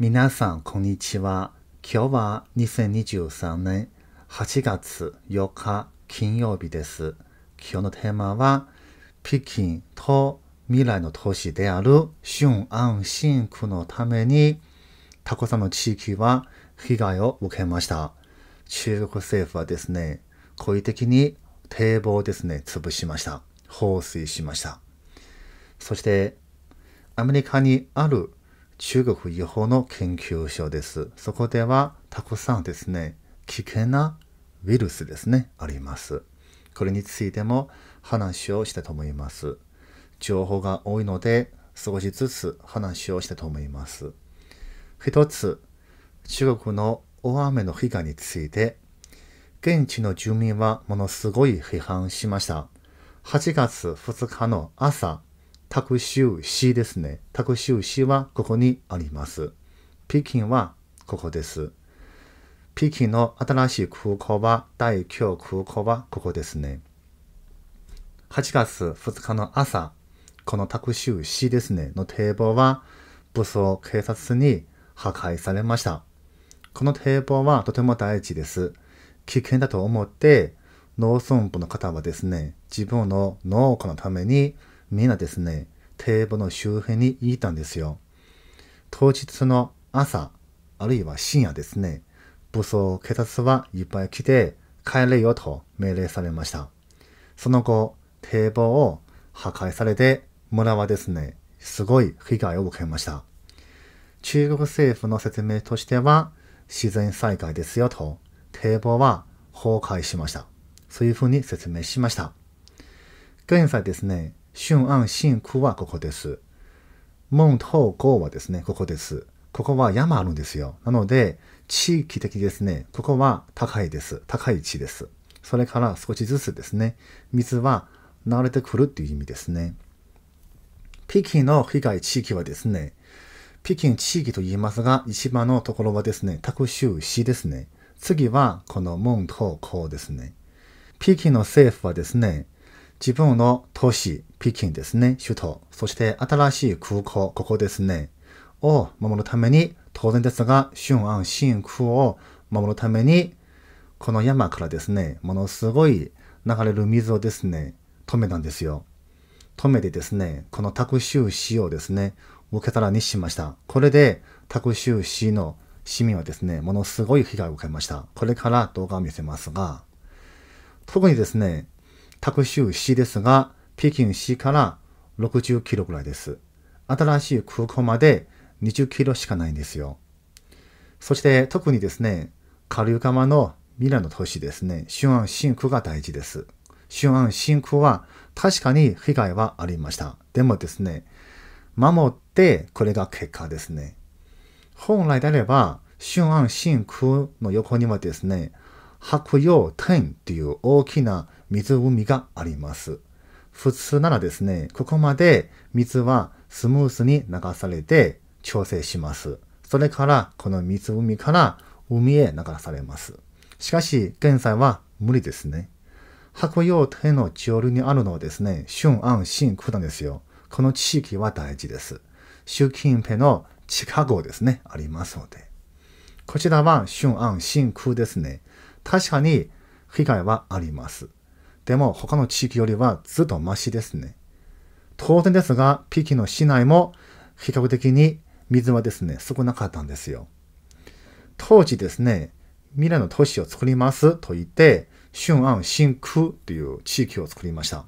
皆さん、こんにちは。今日は2023年8月4日金曜日です。今日のテーマは、北京と未来の都市である春安新区のために、タコさんの地域は被害を受けました。中国政府はですね、故意的に堤防をですね、潰しました。放水しました。そして、アメリカにある中国違法の研究所です。そこではたくさんですね、危険なウイルスですね、あります。これについても話をしたと思います。情報が多いので、少しずつ話をしたと思います。一つ、中国の大雨の被害について、現地の住民はものすごい批判しました。8月2日の朝、タク州市ですね。タク州市はここにあります。北京はここです。北京の新しい空港は、大京空港はここですね。8月2日の朝、このタク州市ですね、の堤防は武装警察に破壊されました。この堤防はとても大事です。危険だと思って、農村部の方はですね、自分の農家のためにみんなですね、堤防の周辺にいたんですよ。当日の朝、あるいは深夜ですね、武装警察はいっぱい来て帰れよと命令されました。その後、堤防を破壊されて、村はですね、すごい被害を受けました。中国政府の説明としては、自然災害ですよと、堤防は崩壊しました。そういうふうに説明しました。現在ですね、春安新区はここです。門頭溝はですね、ここです。ここは山あるんですよ。なので、地域的ですね、ここは高いです。高い位置です。それから少しずつですね、水は流れてくるっていう意味ですね。北京の被害地域はですね、北京地域と言いますが、一番のところはですね、タク州市ですね。次はこの門頭溝ですね。北京の政府はですね、自分の都市、北京ですね、首都、そして新しい空港、ここですね、を守るために、当然ですが、春安新区を守るために、この山からですね、ものすごい流れる水をですね、止めたんですよ。止めてですね、このタク州市をですね、受け皿にしました。これで、タク州市の市民はですね、ものすごい被害を受けました。これから動画を見せますが、特にですね、タク州市ですが、北京市から60キロぐらいです。新しい空港まで20キロしかないんですよ。そして特にですね、下流側の未来の都市ですね、春安新区が大事です。春安新区は確かに被害はありました。でもですね、守ってこれが結果ですね。本来であれば、春安新区の横にはですね、白洋天という大きな湖があります。普通ならですね、ここまで水はスムースに流されて調整します。それからこの湖から海へ流されます。しかし、現在は無理ですね。白洋天の上流にあるのはですね、春安新区なんですよ。この地域は大事です。習近平の近くですね、ありますので。こちらは春安新区ですね。確かに被害はあります。でも他の地域よりはずっとマシですね。当然ですが、北京の市内も比較的に水はですね、少なかったんですよ。当時ですね、未来の都市を作りますと言って、春安新区という地域を作りました。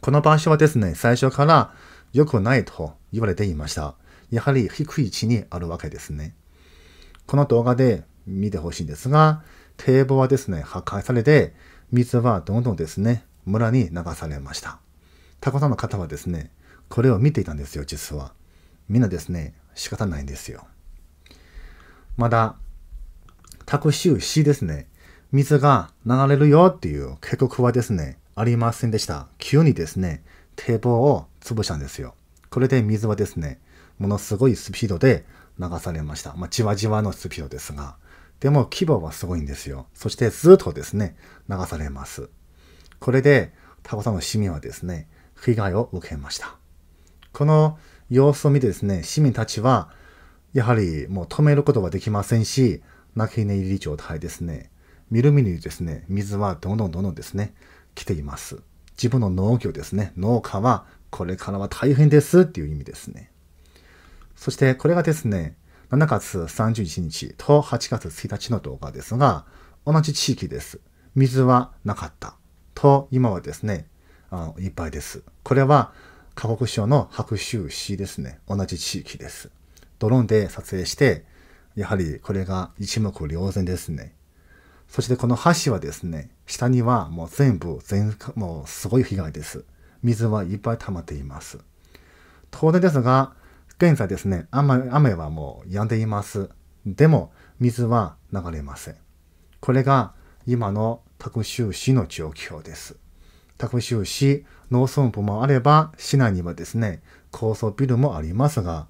この場所はですね、最初から良くないと言われていました。やはり低い位置にあるわけですね。この動画で見てほしいんですが、堤防はですね、破壊されて、水はどんどんですね、村に流されました。タコさんの方はですね、これを見ていたんですよ、実は。みんなですね、仕方ないんですよ。まだ、タク州市ですね、水が流れるよっていう警告はですね、ありませんでした。急にですね、堤防を潰したんですよ。これで水はですね、ものすごいスピードで流されました。まあ、じわじわのスピードですが。でも規模はすごいんですよ。そしてずっとですね、流されます。これで、タコさんの市民はですね、被害を受けました。この様子を見てですね、市民たちは、やはりもう止めることはできませんし、泣き寝入り状態ですね。みるみるですね、水はどんどんどんどんですね、来ています。自分の農業ですね、農家はこれからは大変ですっていう意味ですね。そしてこれがですね、7月31日と8月1日の動画ですが、同じ地域です。水はなかった。と、今はですね、あいっぱいです。これは、河北省の白州市ですね。同じ地域です。ドローンで撮影して、やはりこれが一目瞭然ですね。そしてこの橋はですね、下にはもう全部、全、もうすごい被害です。水はいっぱい溜まっています。当然ですが、現在ですね、雨雨はもう止んでいます。でも、水は流れません。これが今の卓州市の状況です。卓州市、農村部もあれば、市内にはですね、高層ビルもありますが、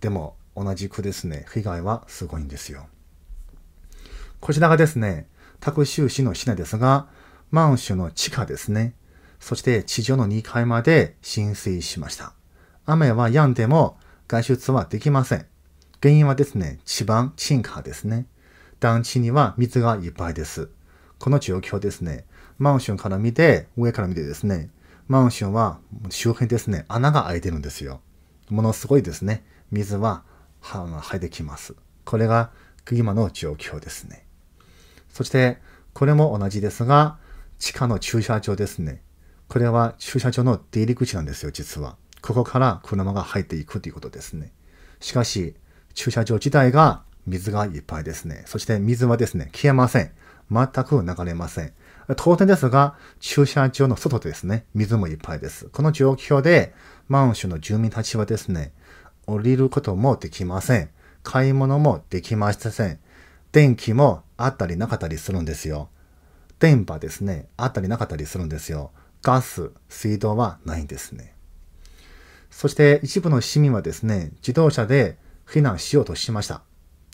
でも同じくですね、被害はすごいんですよ。こちらがですね、卓州市の市内ですが、マンションの地下ですね。そして地上の2階まで浸水しました。雨は止んでも外出はできません。原因はですね、地盤沈下ですね。団地には水がいっぱいです。この状況ですね。マンションから見て、上から見てですね、マンションは周辺ですね、穴が開いてるんですよ。ものすごいですね。水は入ってきます。これが今の状況ですね。そして、これも同じですが、地下の駐車場ですね。これは駐車場の出入り口なんですよ、実は。ここから車が入っていくということですね。しかし、駐車場自体が水がいっぱいですね。そして水はですね、消えません。全く流れません。当然ですが、駐車場の外ですね、水もいっぱいです。この状況で、マンションの住民たちはですね、降りることもできません。買い物もできません。電気もあったりなかったりするんですよ。電波ですね、あったりなかったりするんですよ。ガス、水道はないんですね。そして一部の市民はですね、自動車で避難しようとしました。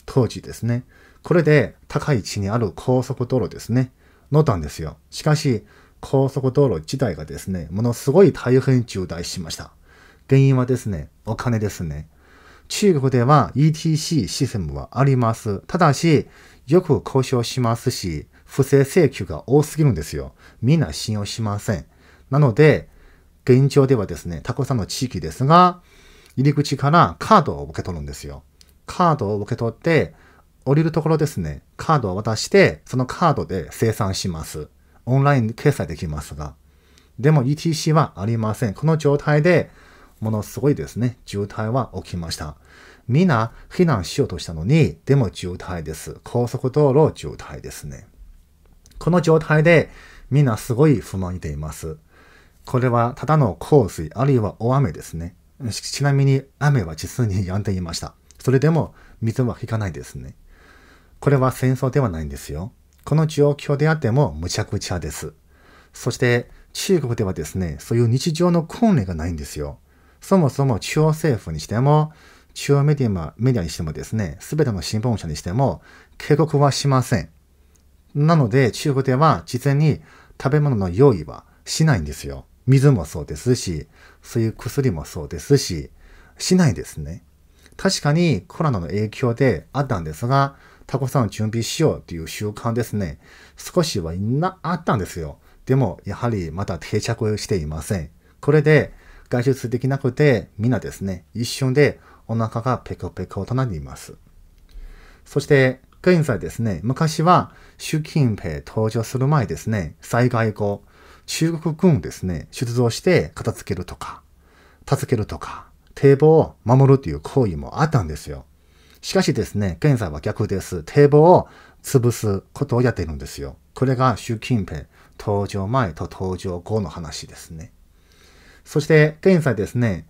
当時ですね。これで高い位置にある高速道路ですね。乗ったんですよ。しかし、高速道路自体がですね、ものすごい大変渋滞しました。原因はですね、お金ですね。中国では ETC システムはあります。ただし、よく交渉しますし、不正請求が多すぎるんですよ。みんな信用しません。なので、現状ではですね、タコさんの地域ですが、入り口からカードを受け取るんですよ。カードを受け取って、降りるところですね、カードを渡して、そのカードで生産します。オンライン決済できますが。でも ETC はありません。この状態で、ものすごいですね、渋滞は起きました。みんな避難しようとしたのに、でも渋滞です。高速道路渋滞ですね。この状態で、みんなすごい不満にています。これはただの降水、あるいは大雨ですね。ちなみに雨は実に止んでいました。それでも水は引かないですね。これは戦争ではないんですよ。この状況であってもむちゃくちゃです。そして中国ではですね、そういう日常の訓練がないんですよ。そもそも中央政府にしても、中央メディアメディアにしてもですね、すべての新聞社にしても警告はしません。なので中国では事前に食べ物の用意はしないんですよ。水もそうですし、そういう薬もそうですし、しないですね。確かにコロナの影響であったんですが、タコさんを準備しようという習慣ですね。少しはな、あったんですよ。でも、やはりまだ定着していません。これで外出できなくて、みんなですね、一瞬でお腹がペコペコとなります。そして、現在ですね、昔は習近平登場する前ですね、災害後、中国軍ですね、出動して片付けるとか、助けるとか、堤防を守るという行為もあったんですよ。しかしですね、現在は逆です。堤防を潰すことをやっているんですよ。これが習近平登場前と登場後の話ですね。そして現在ですね、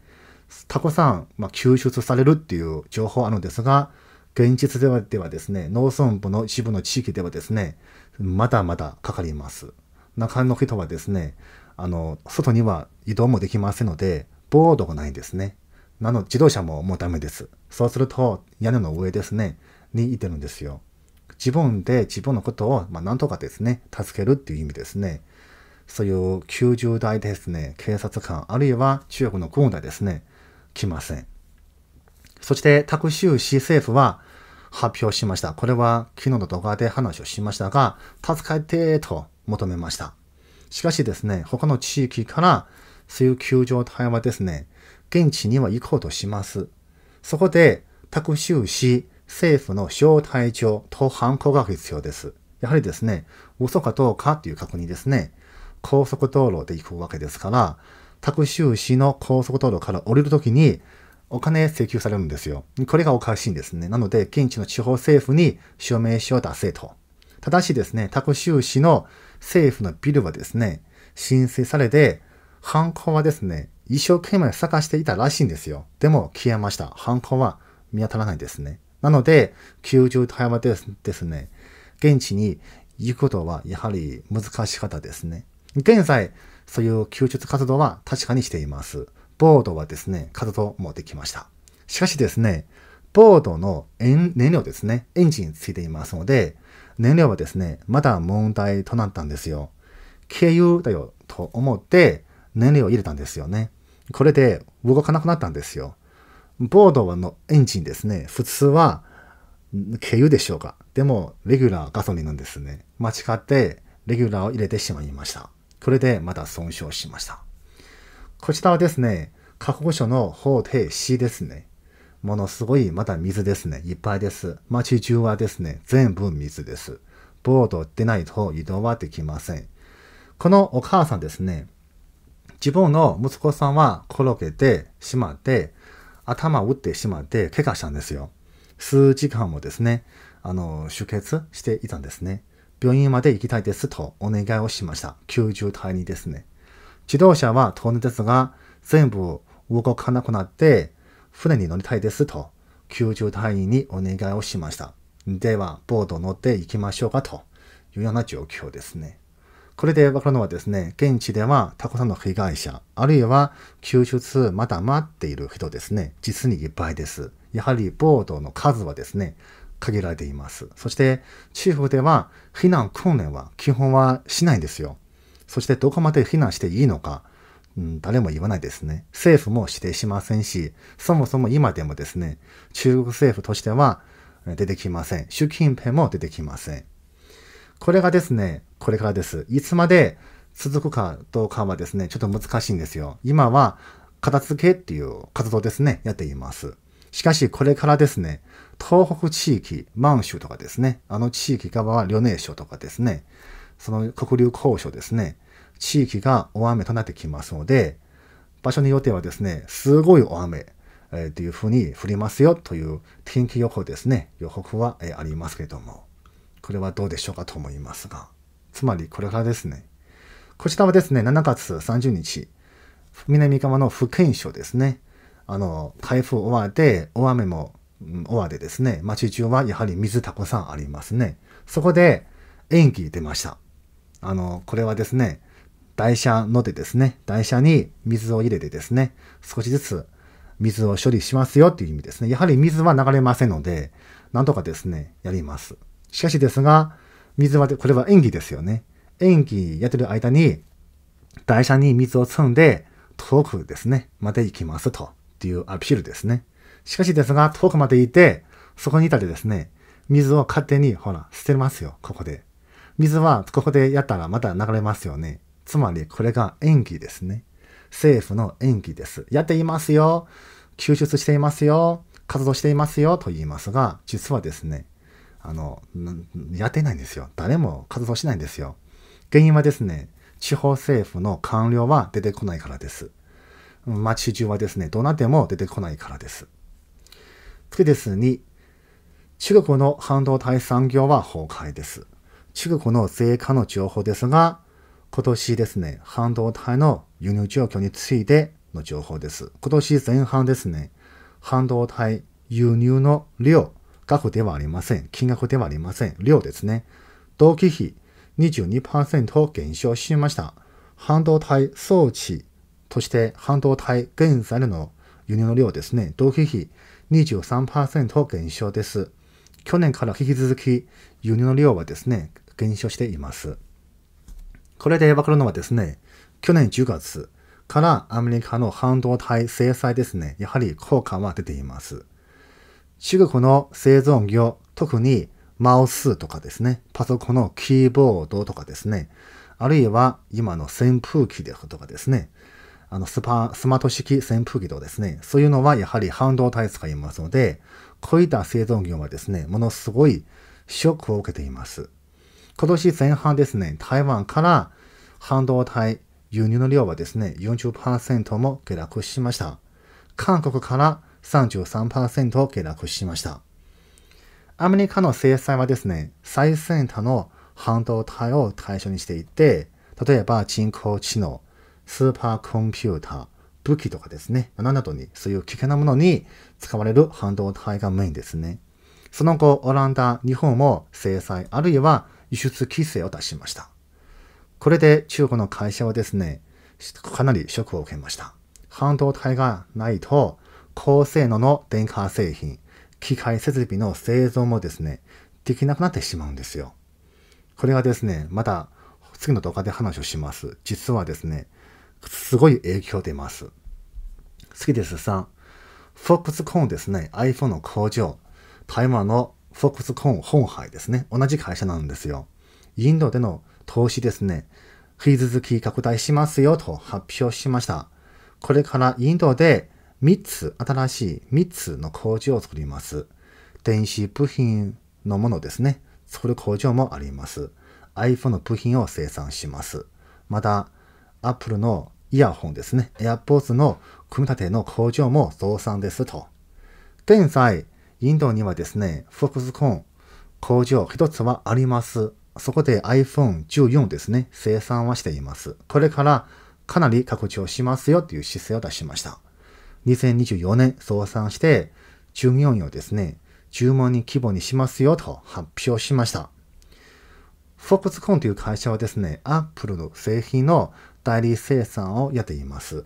タコさん、まあ、救出されるっていう情報あるんですが、現実ではではですね、農村部の一部の地域ではですね、まだまだかかります。中の人はですね、あの、外には移動もできませんので、ボードがないんですね。なの、自動車ももうダメです。そうすると、屋根の上ですね、にいてるんですよ。自分で自分のことを、まあ、なんとかですね、助けるっていう意味ですね。そういう90代ですね、警察官、あるいは中国の軍隊ですね、来ません。そして、タクシュ市政府は発表しました。これは昨日の動画で話をしましたが、助かってと求めました。しかしですね、他の地域からそういう救助隊はですね、現地には行こうとします。そこで、タクシュ市政府の招待状と犯行が必要です。やはりですね、嘘かどうかっていう確認ですね。高速道路で行くわけですから、タクシュ市の高速道路から降りるときにお金請求されるんですよ。これがおかしいんですね。なので、現地の地方政府に証明書を出せと。ただしですね、タクシュ市の政府のビルはですね、申請されて、犯行はですね、一生懸命探していたらしいんですよ。でも消えました。犯行は見当たらないですね。なので、救助隊はですですね、現地に行くことはやはり難しかったですね。現在、そういう救出活動は確かにしています。ボードはですね、活動もできました。しかしですね、ボードの燃料ですね、エンジンついていますので、燃料はですね、まだ問題となったんですよ。軽油だよと思って燃料を入れたんですよね。これで動かなくなったんですよ。ボードのエンジンですね。普通は軽油でしょうか。でも、レギュラーガソリンなんですね。間違ってレギュラーを入れてしまいました。これでまた損傷しました。こちらはですね、過保書の法定 C ですね。ものすごいまだ水ですね。いっぱいです。街中はですね、全部水です。ボード出ないと移動はできません。このお母さんですね、自分の息子さんは転げてしまって、頭を打ってしまって怪我したんですよ。数時間もですね、あの、出血していたんですね。病院まで行きたいですとお願いをしました。救助隊にですね。自動車は飛んですが、全部動かなくなって、船に乗りたいですと、救助隊員にお願いをしました。では、ボート乗って行きましょうかというような状況ですね。これでわかるのはですね、現地ではたくさんの被害者、あるいは救出まだ待っている人ですね、実にいっぱいです。やはりボードの数はですね、限られています。そして、地方では避難訓練は基本はしないんですよ。そしてどこまで避難していいのか、うん、誰も言わないですね。政府も指定しませんし、そもそも今でもですね、中国政府としては出てきません。習近平も出てきません。これがですね、これからです。いつまで続くかどうかはですね、ちょっと難しいんですよ。今は片付けっていう活動ですね、やっています。しかしこれからですね、東北地域、満州とかですね、あの地域側は遼寧省とかですね、その黒竜交渉ですね、地域が大雨となってきますので、場所によってはですね、すごい大雨、えー、というふうに降りますよという天気予報ですね、予告は、えー、ありますけれども。これはどうでしょうかと思いますが。つまりこれからですね。こちらはですね、7月30日、南側の福建省ですね。あの、台風終わって、大雨も終わってですね、街中はやはり水たくさんありますね。そこで延期出ました。あの、これはですね、台車のでですね、台車に水を入れてですね、少しずつ水を処理しますよっていう意味ですね。やはり水は流れませんので、なんとかですね、やります。しかしですが、水は、これは演技ですよね。演技やってる間に、台車に水を積んで、遠くですね、まで行きますと、っていうアピールですね。しかしですが、遠くまで行って、そこにいたりですね、水を勝手に、ほら、捨てますよ、ここで。水は、ここでやったらまた流れますよね。つまり、これが演技ですね。政府の演技です。やっていますよ。救出していますよ。活動していますよ。と言いますが、実はですね、あの、やってないんですよ。誰も活動しないんですよ。原因はですね、地方政府の官僚は出てこないからです。町中はですね、どなっても出てこないからです。次ですに、中国の半導体産業は崩壊です。中国の税関の情報ですが、今年ですね、半導体の輸入状況についての情報です。今年前半ですね、半導体輸入の量、額ではありません。金額ではありません。量ですね。同期比22%減少しました。半導体装置として半導体現在の輸入の量ですね。同期比23%減少です。去年から引き続き輸入の量はですね、減少しています。これでわかるのはですね、去年10月からアメリカの半導体制裁ですね、やはり効果は出ています。中国の製造業、特にマウスとかですね、パソコンのキーボードとかですね、あるいは今の扇風機でとかですね、あのスパ、スマート式扇風機とかですね、そういうのはやはり半導体使いますので、こういった製造業はですね、ものすごいショックを受けています。今年前半ですね、台湾から半導体輸入の量はですね、40%も下落しました。韓国から33%下落しました。アメリカの制裁はですね、最先端の半導体を対象にしていて、例えば人工知能、スーパーコンピューター、武器とかですね、何などに、そういう危険なものに使われる半導体がメインですね。その後、オランダ、日本も制裁、あるいは輸出規制を出しました。これで中国の会社はですね、かなりショックを受けました。半導体がないと、高性能の電化製品、機械設備の製造もですね、できなくなってしまうんですよ。これがですね、また次の動画で話をします。実はですね、すごい影響出ます。次です。3。フォックスコーンですね。iPhone の工場。台湾のフォックスコーン本杯ですね。同じ会社なんですよ。インドでの投資ですね。引き続き拡大しますよと発表しました。これからインドで3つ、新しい3つの工場を作ります。電子部品のものですね。作る工場もあります。iPhone の部品を生産します。また、Apple のイヤホンですね。AirPods の組み立ての工場も増産ですと。現在、インドにはですね、フォックスコーン工場一つはあります。そこで iPhone14 ですね、生産はしています。これからかなり拡張しますよという姿勢を出しました。2024年増産して、従業員をですね、10万人規模にしますよと発表しました。フォックスコーンという会社はですね、Apple の製品の代理生産をやっています。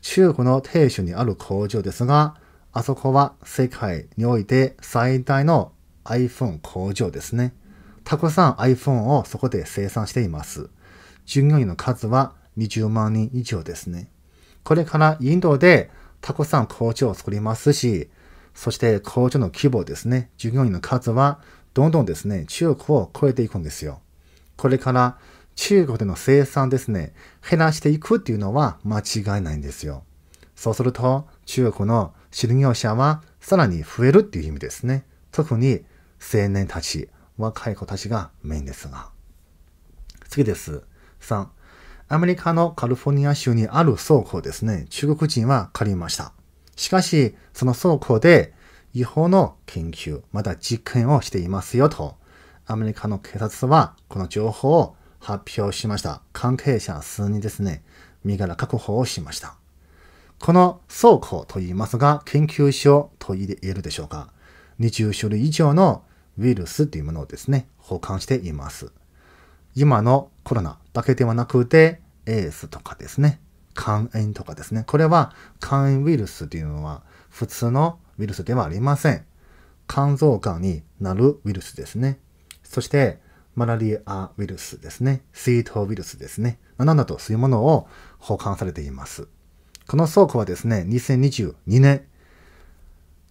中国の亭主にある工場ですが、あそこは世界において最大の iPhone 工場ですね。たくさん iPhone をそこで生産しています。従業員の数は20万人以上ですね。これからインドでたくさん工場を作りますし、そして工場の規模ですね、従業員の数はどんどんですね、中国を超えていくんですよ。これから中国での生産ですね、減らしていくっていうのは間違いないんですよ。そうすると、中国の失業者はさらに増えるっていう意味ですね。特に青年たち、若い子たちがメインですが。次です。3、アメリカのカリフォルニア州にある倉庫ですね、中国人は借りました。しかし、その倉庫で違法の研究、また実験をしていますよと、アメリカの警察はこの情報を発表しました。関係者数にですね、身柄確保をしました。この倉庫と言いますが、研究所と言えるでしょうか。20種類以上のウイルスというものをですね、保管しています。今のコロナだけではなくて、エースとかですね、肝炎とかですね。これは肝炎ウイルスというのは普通のウイルスではありません。肝臓がんになるウイルスですね。そして、マラリアウイルスですね。シートウイルスですね。なんだとそういうものを保管されています。この倉庫はですね、2022年、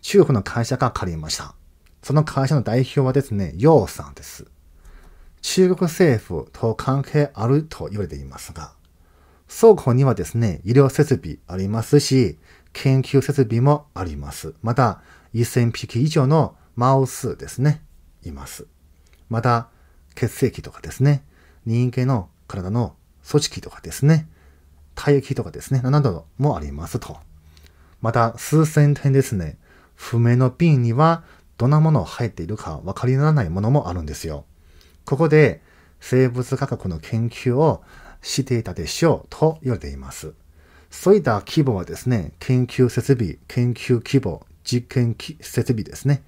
中国の会社が借りました。その会社の代表はですね、楊さんです。中国政府と関係あると言われていますが、倉庫にはですね、医療設備ありますし、研究設備もあります。また、1000匹以上のマウスですね、います。また、血液とかですね、人間の体の組織とかですね、体液とかですね、などもありますと。また、数千点ですね、不明の瓶にはどんなもの入っているか分かりならないものもあるんですよ。ここで生物科学の研究をしていたでしょうと言われています。そういった規模はですね、研究設備、研究規模、実験設備ですね、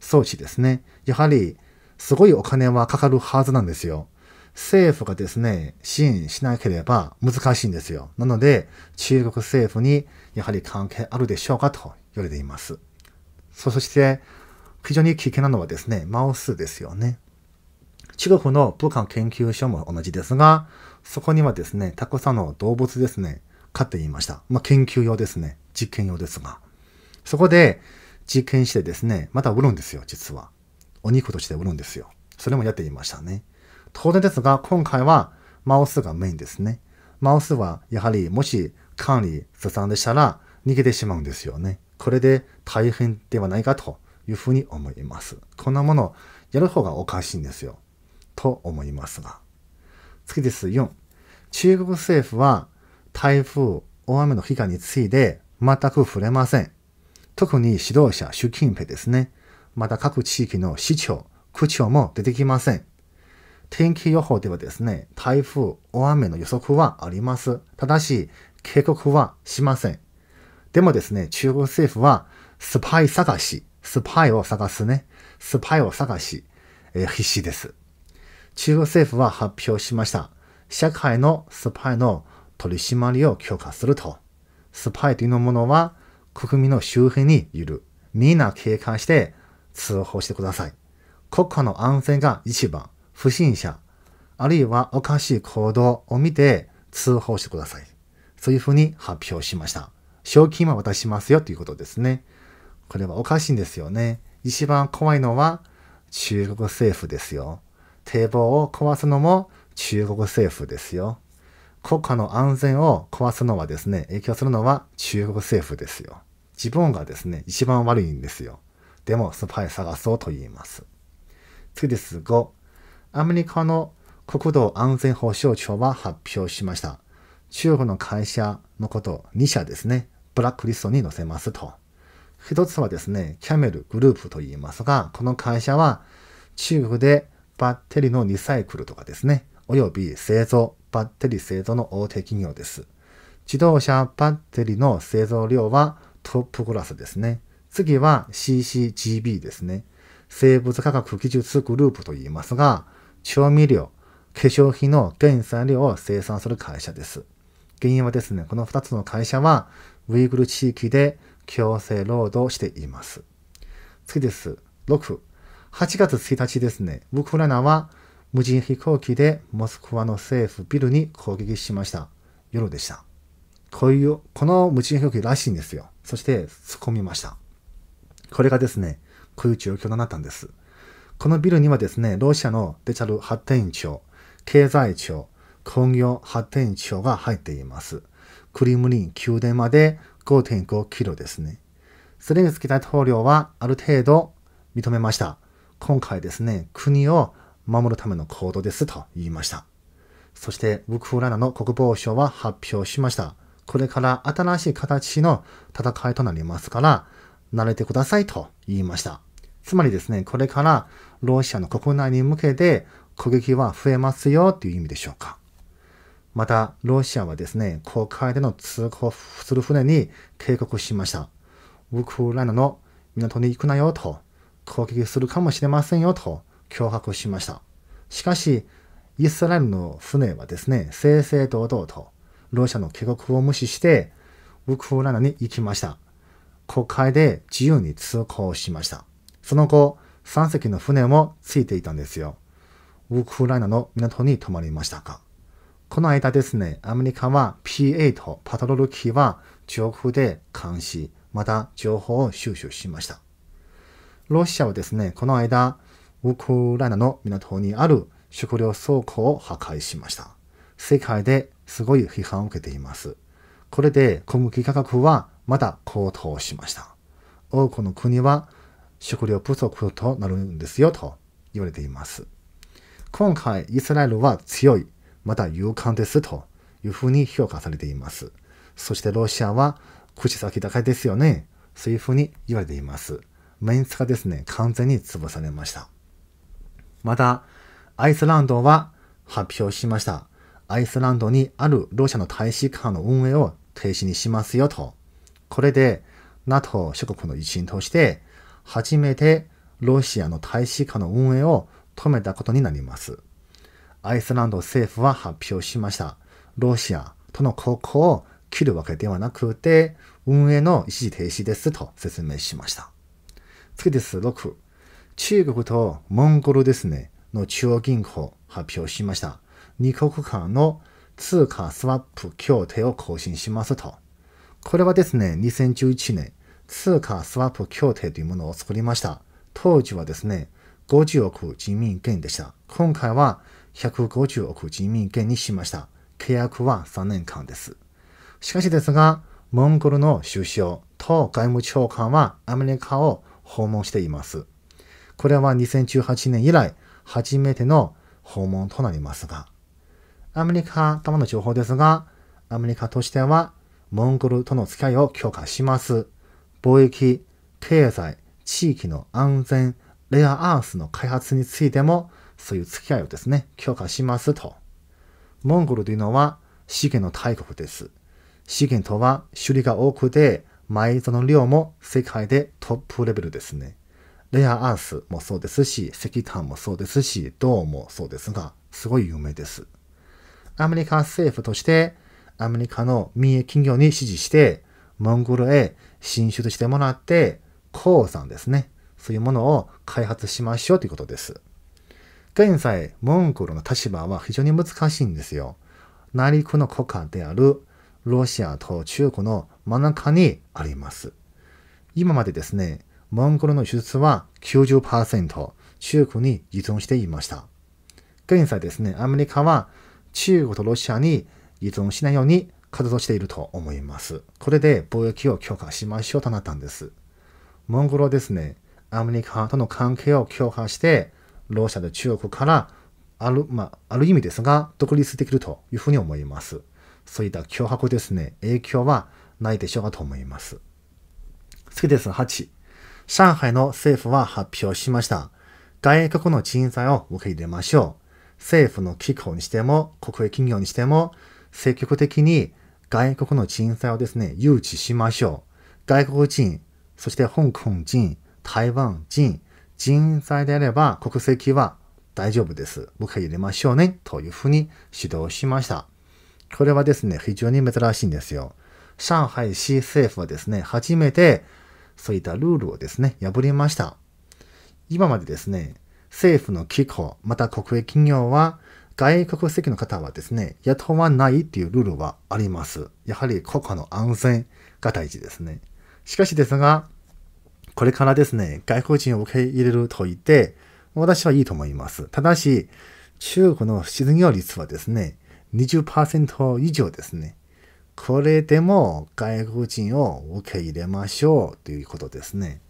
装置ですね。やはりすごいお金はかかるはずなんですよ。政府がですね、支援しなければ難しいんですよ。なので、中国政府にやはり関係あるでしょうかと言われています。そして、非常に危険なのはですね、マウスですよね。中国の武漢研究所も同じですが、そこにはですね、たくさんの動物ですね、飼っていました。まあ、研究用ですね。実験用ですが。そこで、実験してですね、また売るんですよ、実は。お肉として売るんですよ。それもやっていましたね。当然ですが、今回はマウスがメインですね。マウスはやはりもし管理ずさんでしたら逃げてしまうんですよね。これで大変ではないかというふうに思います。こんなものやる方がおかしいんですよ。と思いますが。次です。4。中国政府は台風、大雨の被害について全く触れません。特に指導者、習近平ですね。また各地域の市長、区長も出てきません。天気予報ではですね、台風、大雨の予測はあります。ただし、警告はしません。でもですね、中国政府はスパイ探し、スパイを探すね、スパイを探し、えー、必死です。中国政府は発表しました。社会のスパイの取り締まりを強化すると。スパイというものは国民の周辺にいる。みんな警戒して通報してください。国家の安全が一番。不審者、あるいはおかしい行動を見て通報してください。そういうふうに発表しました。賞金は渡しますよということですね。これはおかしいんですよね。一番怖いのは中国政府ですよ。堤防を壊すのも中国政府ですよ。国家の安全を壊すのはですね、影響するのは中国政府ですよ。自分がですね、一番悪いんですよ。でも、スパイ探そうと言います。次です。5、アメリカの国土安全保障庁は発表しました。中国の会社のこと2社ですね、ブラックリストに載せますと。一つはですね、キャメルグループと言いますが、この会社は中国でバッテリーのリサイクルとかですね、および製造、バッテリー製造の大手企業です。自動車バッテリーの製造量はトップクラスですね。次は CCGB ですね。生物科学技術グループと言いますが、調味料、化粧品の原材料を生産する会社です。原因はですね、この2つの会社は、ウイグル地域で強制労働しています。次です。6。8月1日ですね、ウクライナは無人飛行機でモスクワの政府ビルに攻撃しました。夜でした。こういう、この無人飛行機らしいんですよ。そして突っ込みました。これがですね、こういう状況になったんです。このビルにはですね、ロシアのデジタル発展庁、経済庁、工業発展庁が入っています。クリムリン宮殿まで5.5キロですね。スレンスキ大統領はある程度認めました。今回ですね、国を守るための行動ですと言いました。そして、ウクライナの国防省は発表しました。これから新しい形の戦いとなりますから、慣れてくださいと言いました。つまりですね、これからロシアの国内に向けて攻撃は増えますよという意味でしょうか。また、ロシアはですね、公海での通行する船に警告しました。ウクライナの港に行くなよと、攻撃するかもしれませんよと脅迫しました。しかし、イスラエルの船はですね、正々堂々とロシアの警告を無視して、ウクライナに行きました。国海で自由に通行しました。その後、3隻の船もついていたんですよ。ウクライナの港に泊まりましたか？この間ですね、アメリカは P8 パトロール機は上空で監視、また情報を収集しました。ロシアはですね、この間、ウクライナの港にある食料倉庫を破壊しました。世界ですごい批判を受けています。これで小麦価格はまた高騰しました。多くの国は食料不足となるんですよと言われています。今回、イスラエルは強い、また勇敢ですというふうに評価されています。そしてロシアは口先高いですよね。そういうふうに言われています。メンツがですね、完全に潰されました。また、アイスランドは発表しました。アイスランドにあるロシアの大使館の運営を停止にしますよと。これで NATO 諸国の一員として初めてロシアの大使館の運営を止めたことになります。アイスランド政府は発表しました。ロシアとの国交を切るわけではなくて、運営の一時停止ですと説明しました。次です。6。中国とモンゴルですね、の中央銀行発表しました。二国間の通貨スワップ協定を更新しますと。これはですね、2011年、通貨スワップ協定というものを作りました。当時はですね、50億人民元でした。今回は150億人民元にしました。契約は3年間です。しかしですが、モンゴルの首相と外務長官はアメリカを訪問しています。これは2018年以来初めての訪問となりますが、アメリカからの情報ですが、アメリカとしてはモンゴルとの付き合いを強化します。貿易、経済、地域の安全、レアアースの開発についても、そういう付き合いをですね、強化しますと。モンゴルというのは資源の大国です。資源とは種類が多くて、埋蔵の量も世界でトップレベルですね。レアアースもそうですし、石炭もそうですし、銅もそうですが、すごい有名です。アメリカ政府として、アメリカの民営企業に指示して、モンゴルへ進出してもらって、鉱山ですね。そういうものを開発しましょうということです。現在、モンゴルの立場は非常に難しいんですよ。内陸の国家であるロシアと中国の真ん中にあります。今までですね、モンゴルの輸出は90%中国に依存していました。現在ですね、アメリカは中国とロシアに依存しないように活動していると思います。これで貿易を強化しましょうとなったんです。モンゴルはですね、アメリカとの関係を強化して、ロシアと中国からある、まあ、ある意味ですが、独立できるというふうに思います。そういった脅迫ですね、影響はないでしょうかと思います。次です。8。上海の政府は発表しました。外国の人材を受け入れましょう。政府の機構にしても、国営企業にしても、積極的に外国の人材をですね、誘致しましょう。外国人、そして香港人、台湾人、人材であれば国籍は大丈夫です。受け入れましょうね。というふうに指導しました。これはですね、非常に珍しいんですよ。上海市政府はですね、初めてそういったルールをですね、破りました。今までですね、政府の機構、また国営企業は外国籍の方はですね、雇わないっていうルールはあります。やはり国家の安全が大事ですね。しかしですが、これからですね、外国人を受け入れると言って、私はいいと思います。ただし、中国の失業率はですね、20%以上ですね。これでも外国人を受け入れましょうということですね。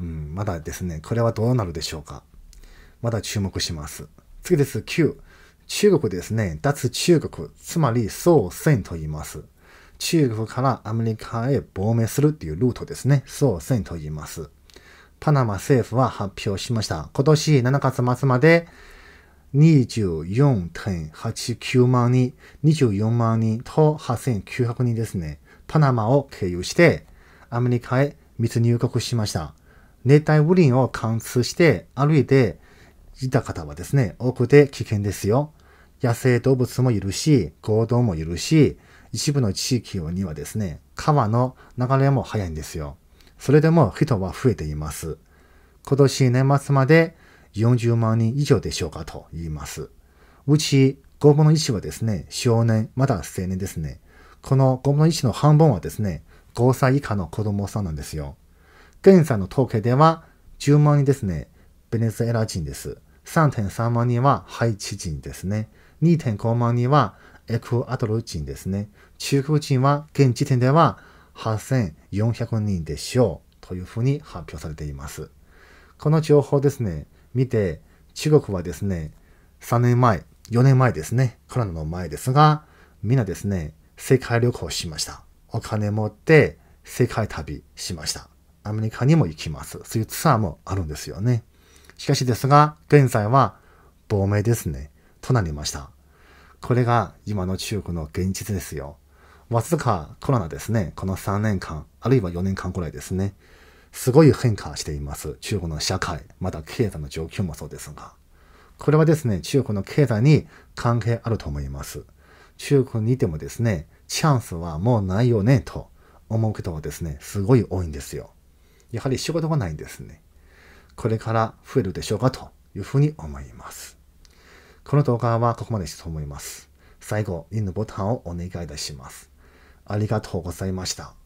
うん、まだですね、これはどうなるでしょうか。まだ注目します。次です。9。中国ですね。脱中国、つまり総戦と言います。中国からアメリカへ亡命するっていうルートですね。総戦と言います。パナマ政府は発表しました。今年7月末まで24.89万人、24万人と8900人ですね。パナマを経由してアメリカへ密入国しました。熱帯雨林を貫通して歩いていた方はですね、多くて危険ですよ。野生動物もいるし、行動もいるし、一部の地域にはですね、川の流れも速いんですよ。それでも人は増えています。今年年末まで40万人以上でしょうかと言います。うち5分の1はですね、少年、まだ青年ですね。この5分の1の半分はですね、5歳以下の子供さんなんですよ。現在の統計では10万人ですね、ベネズエラ人です。3.3万人はハイチ人ですね。2.5万人はエクアドル人ですね。中国人は現時点では8400人でしょう。というふうに発表されています。この情報ですね、見て、中国はですね、3年前、4年前ですね、コロナの前ですが、みんなですね、世界旅行しました。お金持って世界旅しました。アメリカにも行きます。そういうツアーもあるんですよね。しかしですが、現在は亡命ですね、となりました。これが今の中国の現実ですよ。わずかコロナですね、この3年間、あるいは4年間くらいですね。すごい変化しています。中国の社会、また経済の状況もそうですが。これはですね、中国の経済に関係あると思います。中国にいてもですね、チャンスはもうないよね、と思う人はですね、すごい多いんですよ。やはり仕事がないんですね。これから増えるでしょうかというふうに思います。この動画はここまでしたと思います。最後、いいねボタンをお願いいたします。ありがとうございました。